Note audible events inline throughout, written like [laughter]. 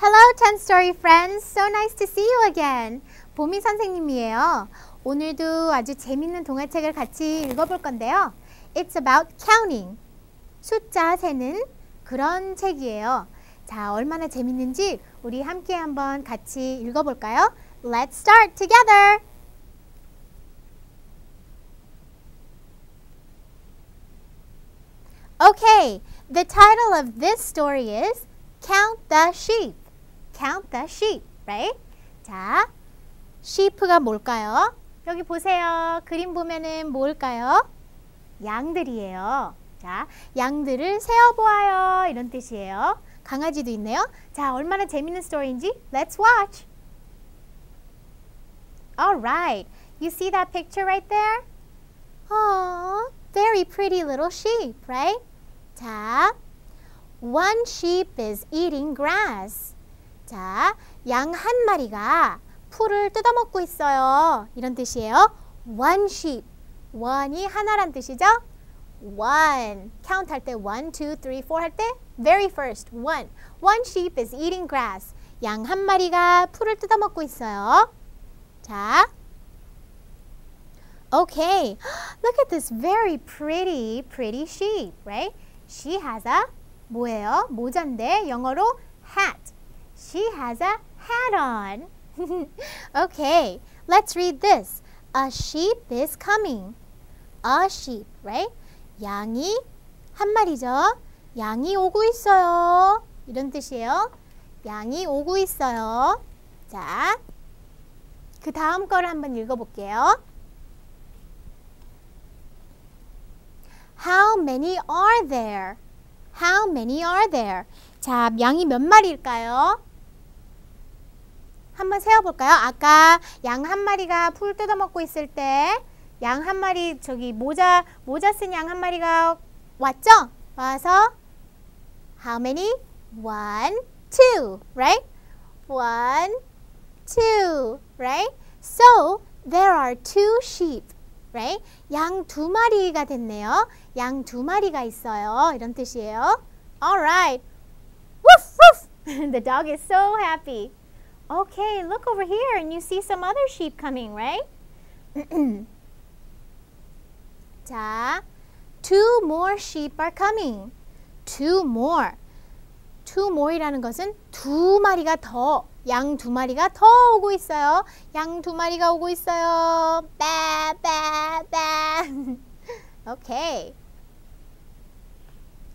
Hello, 10 Story friends. So nice to see you again. 보미 선생님이에요. 오늘도 아주 재밌는 동화책을 같이 읽어볼 건데요. It's about counting. 숫자 세는 그런 책이에요. 자, 얼마나 재밌는지 우리 함께 한번 같이 읽어볼까요? Let's start together. Okay, the title of this story is Count the Sheep. Count the sheep, right? 자, sheep가 뭘까요? 여기 보세요. 그림 보면은 뭘까요? 양들이에요. 자, 양들을 세어보아요. 이런 뜻이에요. 강아지도 있네요. 자, 얼마나 재밌는 스토리인지 Let's watch. Alright, you see that picture right there? Oh, very pretty little sheep, right? 자, one sheep is eating grass. 자, 양 한 마리가 풀을 뜯어먹고 있어요. 이런 뜻이에요. One sheep. one이 하나란 뜻이죠? One. count 할 때 one, two, three, four 할 때 very first one. One sheep is eating grass. 양 한 마리가 풀을 뜯어먹고 있어요. 자, Okay, look at this very pretty, pretty sheep, right? She has a 뭐예요? 모자인데 영어로 hat. She has a hat on. okay, let's read this. A sheep is coming. A sheep, right? 양이 한 마리죠. 양이 오고 있어요. 이런 뜻이에요. 양이 오고 있어요. 자, 그 다음 거를 한번 읽어볼게요. How many are there? How many are there? 자, 양이 몇 마리일까요? 한번 세어볼까요? 아까 양 한 마리가 풀 뜯어먹고 있을 때 양 한 마리 저기 모자 모자 쓴 양 한 마리가 왔죠? 와서 How many? One, two, right? One, two, right? So there are two sheep, right? 양 두 마리가 됐네요. 양 두 마리가 있어요. 이런 뜻이에요. Alright. Woof woof. the dog is so happy. Okay, look over here and you see some other sheep coming, right? [clears throat] 자, two more sheep are coming. Two more. Two more이라는 것은 두 마리가 더, 양 두 마리가 더 오고 있어요. 양 두 마리가 오고 있어요. 빠, 빠, 빠. 오케이. [laughs]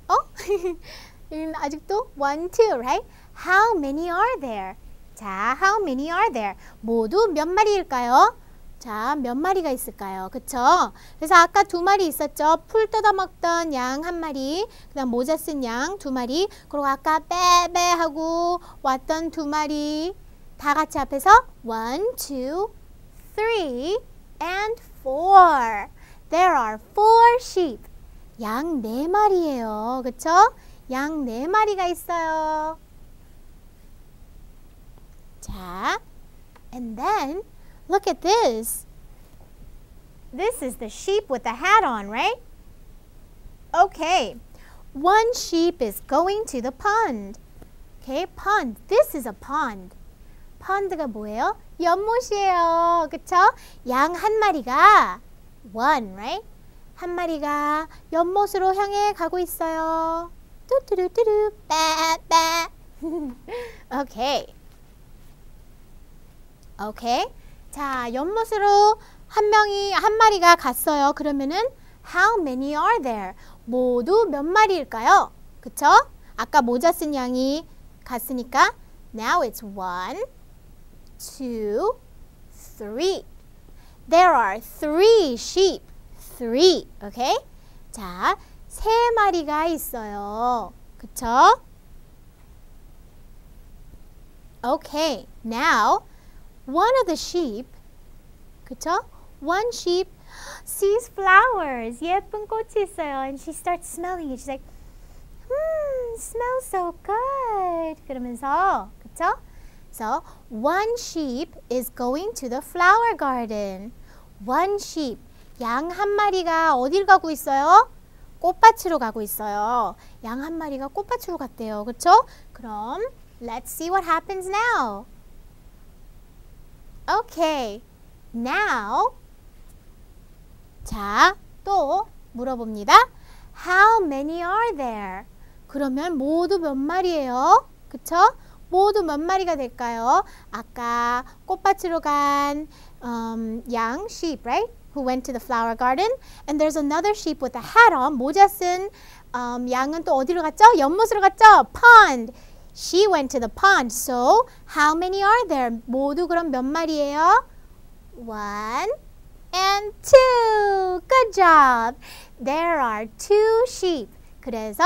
어? [laughs] 아직도 one, two, right? How many are there? 자, how many are there? 모두 몇 마리일까요? 자, 몇 마리가 있을까요? 그쵸? 그래서 아까 두 마리 있었죠? 풀 뜯어먹던 양 한 마리, 그 다음 모자 쓴 양 두 마리, 그리고 아까 빼빼 하고 왔던 두 마리 다 같이 앞에서 one, two, three, and four. There are four sheep. 양 네 마리예요. 그쵸? 양 네 마리가 있어요. 자, and then look at this. This is the sheep with the hat on, right? Okay, one sheep is going to the pond. Okay, pond. This is a pond. pond가 뭐예요? 연못이에요. 그쵸? 양 한 마리가 one, right? 한 마리가 연못으로 향해 가고 있어요. 뚜뚜루뚜루 빠빠. [laughs] 오케이. 오케이. 자, 연못으로 한 명이 한 마리가 갔어요. 그러면은 how many are there? 모두 몇 마리일까요? 그쵸? 아까 모자 쓴 양이 갔으니까 now it's one, two, three. There are three sheep. Three. Okay? 자, 세 마리가 있어요. 그쵸? Okay. Now, one of the sheep, 그쵸? One sheep sees flowers. 예쁜 꽃이 있어요. And she starts smelling it. She's like, hmm, smells so good. 그러면서, 그쵸? So, one sheep is going to the flower garden. One sheep. 양 한 마리가 어딜 가고 있어요? 꽃밭으로 가고 있어요. 양 한 마리가 꽃밭으로 갔대요. 그쵸? 그럼 Let's see what happens now. Okay. Now 자, 또 물어봅니다. How many are there? 그러면 모두 몇 마리예요? 그쵸? 모두 몇 마리가 될까요? 아까 꽃밭으로 간 um, 양, sheep, right? Who went to the flower garden. And there's another sheep with a hat on. 모자 쓴 um, 양은 또 어디로 갔죠? 연못으로 갔죠? Pond. She went to the pond. So, how many are there? 모두 그럼 몇 마리예요? One and two. Good job. There are two sheep. 그래서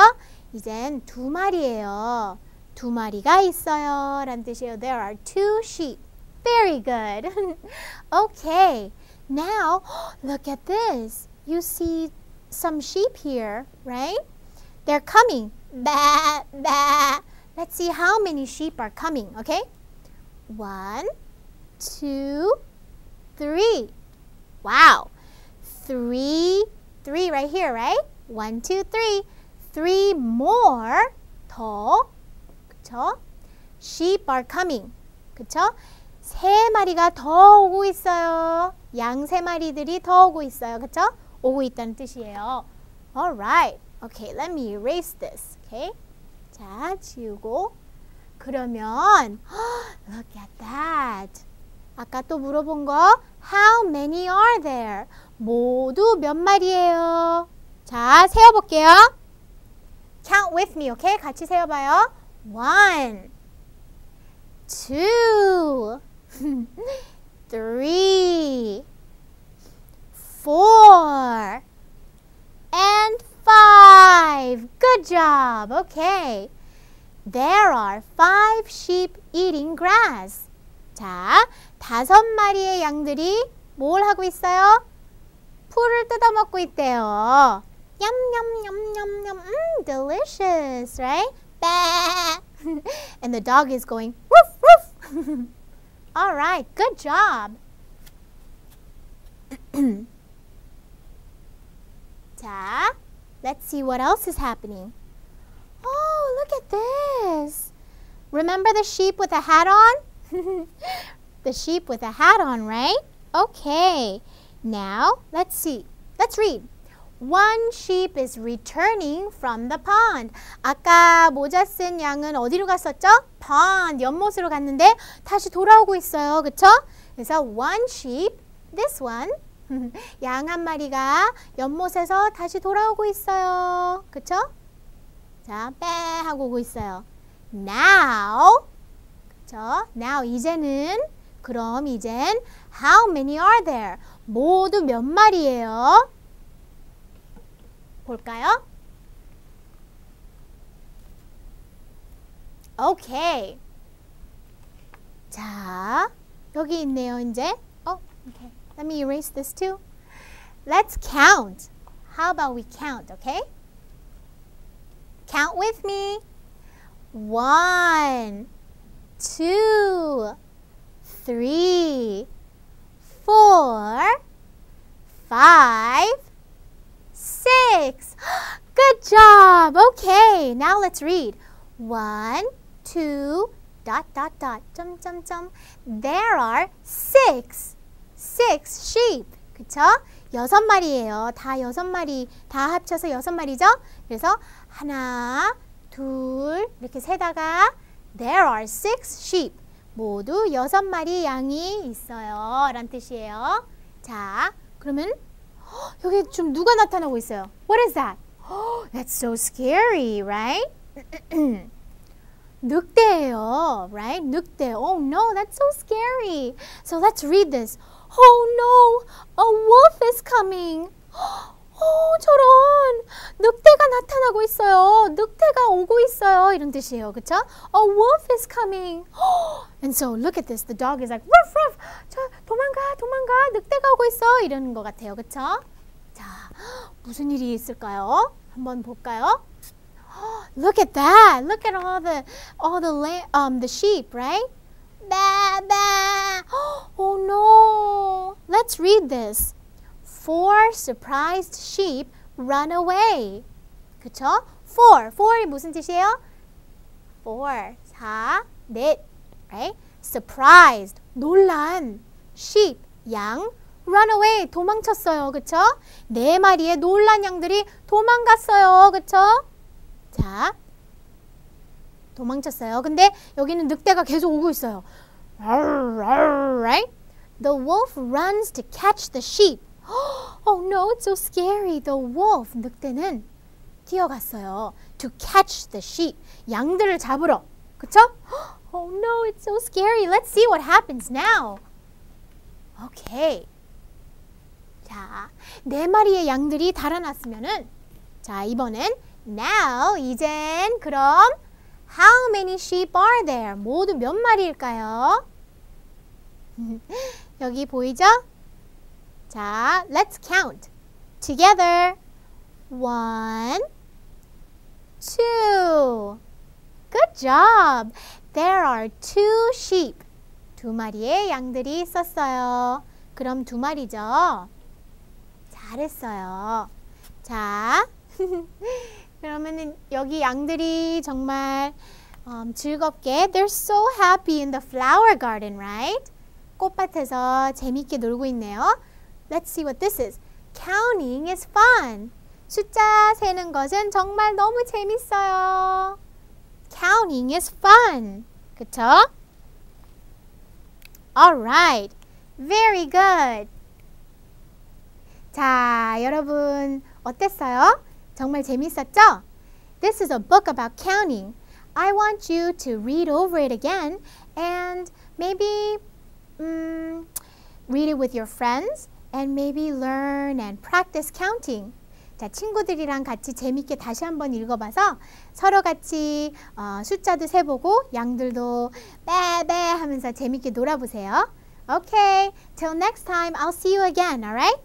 이젠 두 마리예요. 두 마리가 있어요. 라는 뜻이에요. There are two sheep. Very good. [laughs] okay. Now, look at this. You see some sheep here, right? They're coming. Bah, bah. Let's see how many sheep are coming, okay? One, two, three. Wow. Three, three right here, right? One, two, three. Three more. 더. 그쵸? Sheep are coming. 그쵸? 세 마리가 더 오고 있어요. 양 세 마리들이 더 오고 있어요. 그쵸? 오고 있다는 뜻이에요. Alright. Okay, let me erase this. Okay? 자, 지우고. 그러면 look at that. 아까 또 물어본 거 How many are there? 모두 몇 마리예요? 자, 세어 볼게요. Count with me, okay? 같이 세어 봐요. One, two, three, Okay. There are five sheep eating grass. 자, 다섯 마리의 양들이 뭘 하고 있어요? 풀을 뜯어먹고 있대요. 냠냠냠냠냠. 음, delicious, right? [laughs] and the dog is going woof woof. [laughs] All right, good job. [clears throat] 자, let's see what else is happening. Oh, look at this. Remember the sheep with a hat on? the sheep with a hat on, right? Okay. Now, let's see. Let's read. One sheep is returning from the pond. 아까 모자 쓴 양은 어디로 갔었죠? pond, 연못으로 갔는데 다시 돌아오고 있어요. 그쵸? 그래서 one sheep, this one, 양 한 마리가 연못에서 다시 돌아오고 있어요. 그쵸? 자, 빼 하고 오고 있어요. Now, 그쵸? Now, 이제는 그럼 이젠 how many are there? 모두 몇 마리예요? 볼까요? 오케이. 자, 여기 있네요, 이제. Oh, okay. Let me erase this too. Let's count. How about we count, okay? Count with me. One, two, three, four, five, six. Good job. Okay, now let's read. One, two, dot, dot, dot, 점, 점, 점. There are six, six sheep. 그쵸? 여섯 마리예요. 다 여섯 마리, 다 합쳐서 여섯 마리죠? 그래서 하나, 둘, 이렇게 세다가 There are six sheep. 모두 여섯 마리 양이 있어요. 란 뜻이에요. 자, 그러면 여기 좀 누가 나타나고 있어요? What is that? That's so scary, right? 늑대예요, right? 늑대. Oh no, that's so scary. So let's read this. Oh no, a wolf is coming. 오, 저런 늑대가 나타나고 있어요. 늑대가 오고 있어요. 이런 뜻이에요. 그쵸? A wolf is coming. And so look at this. The dog is like, ruff, ruff. 저 도망가, 도망가. 늑대가 오고 있어. 이러는 것 같아요. 그쵸? 자, 무슨 일이 있을까요? 한번 볼까요? Look at that. Look at all the all the lamb, um the sheep, right? Ba ba. Oh no. Let's read this. Four surprised sheep run away. 그쵸? Four. Four이 무슨 뜻이에요? Four. 자, 넷, right? surprised, 놀란, sheep, 양, run away, 도망쳤어요. 그쵸? 네 마리의 놀란 양들이 도망갔어요. 그쵸? 자, 도망쳤어요. 근데 여기는 늑대가 계속 오고 있어요. right? The wolf runs to catch the sheep. Oh no, it's so scary. The wolf, 늑대는 뛰어갔어요. To catch the sheep. 양들을 잡으러. 그쵸? Oh no, it's so scary. Let's see what happens now. Okay. 자, 네 마리의 양들이 달아났으면은 자, 이번엔 now 이젠 그럼 how many sheep are there? 모두 몇 마리일까요? 여기 보이죠? 자, let's count. Together. One, two. Good job. There are two sheep. 두 마리의 양들이 있었어요. 그럼 두 마리죠? 잘했어요. 자, 그러면은 여기 양들이 정말 um, 즐겁게 They're so happy in the flower garden, right? 꽃밭에서 재밌게 놀고 있네요. Let's see what this is. Counting is fun. 숫자 세는 것은 정말 너무 재밌어요. Counting is fun. 그쵸? Alright. Very good. 자, 여러분 어땠어요? 정말 재밌었죠? This is a book about counting. I want you to read over it again and maybe um, read it with your friends and maybe learn and practice counting. 자, 친구들이랑 같이 재밌게 다시 한번 읽어봐서 서로 같이 어, 숫자도 세보고 양들도 빼빼 하면서 재밌게 놀아보세요. Okay, till next time, I'll see you again, alright?